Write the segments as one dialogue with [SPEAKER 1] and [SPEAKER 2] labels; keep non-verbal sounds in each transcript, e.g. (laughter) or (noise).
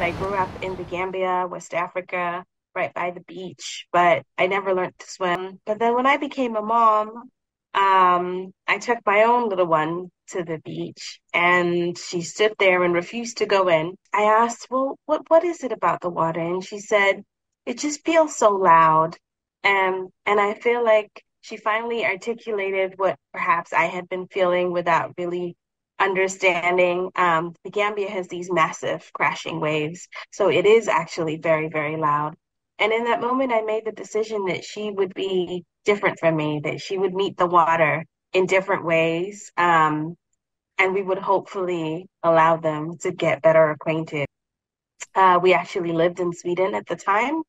[SPEAKER 1] I grew up in the Gambia, West Africa, right by the beach, but I never learned to swim. But then when I became a mom, um, I took my own little one to the beach and she stood there and refused to go in. I asked, Well, what what is it about the water? And she said, It just feels so loud. And and I feel like she finally articulated what perhaps I had been feeling without really understanding. Um, the Gambia has these massive crashing waves, so it is actually very, very loud. And in that moment, I made the decision that she would be different from me, that she would meet the water in different ways. Um, and we would hopefully allow them to get better acquainted. Uh, we actually lived in Sweden at the time,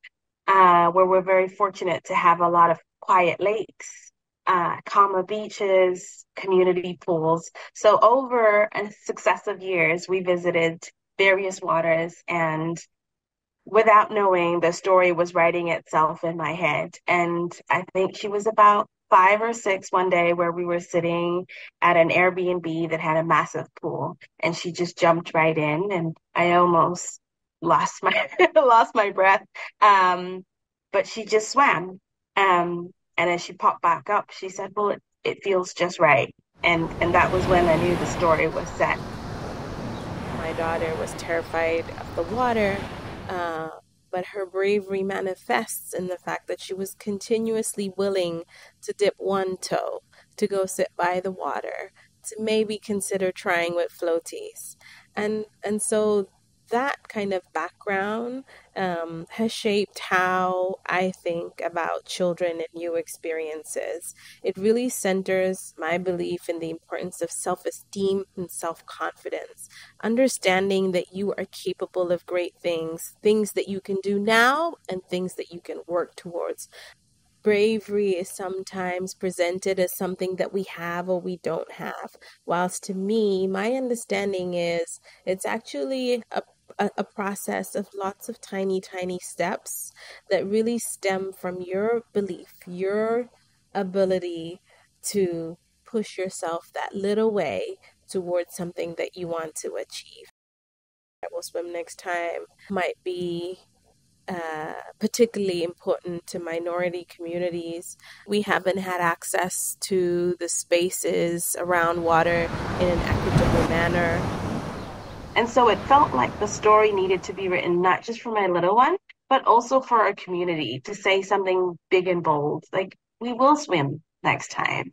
[SPEAKER 1] uh, where we're very fortunate to have a lot of quiet lakes, uh, calmer beaches, community pools. So over a successive years, we visited various waters and without knowing the story was writing itself in my head. And I think she was about five or six one day where we were sitting at an Airbnb that had a massive pool and she just jumped right in and I almost lost my (laughs) lost my breath. Um, but she just swam. Um, and as she popped back up, she said, Well, it, it feels just right. And and that was when I knew the story was set.
[SPEAKER 2] My daughter was terrified of the water uh, but her bravery manifests in the fact that she was continuously willing to dip one toe, to go sit by the water, to maybe consider trying with floaties. And and so that kind of background um, has shaped how I think about children and new experiences. It really centers my belief in the importance of self esteem and self confidence, understanding that you are capable of great things, things that you can do now, and things that you can work towards bravery is sometimes presented as something that we have or we don't have. Whilst to me, my understanding is it's actually a a, a process of lots of tiny, tiny steps that really stem from your belief, your ability to push yourself that little way towards something that you want to achieve. I will swim next time might be uh, particularly important to minority communities. We haven't had access to the spaces around water in an equitable manner.
[SPEAKER 1] And so it felt like the story needed to be written not just for my little one, but also for our community to say something big and bold, like we will swim next time.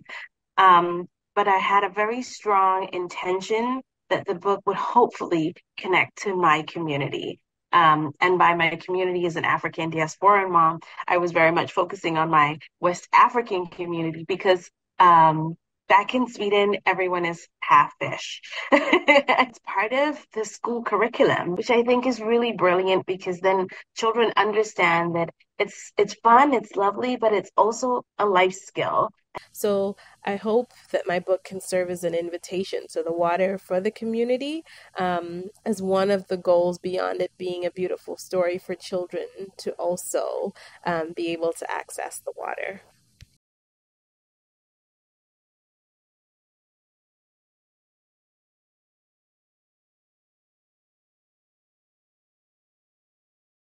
[SPEAKER 1] Um, but I had a very strong intention that the book would hopefully connect to my community. Um, and by my community as an African diasporan mom, I was very much focusing on my West African community because um, back in Sweden, everyone is half fish. (laughs) it's part of the school curriculum, which I think is really brilliant because then children understand that it's it's fun, it's lovely, but it's also a life skill.
[SPEAKER 2] So I hope that my book can serve as an invitation to the water for the community um, as one of the goals beyond it being a beautiful story for children to also um, be able to access the water.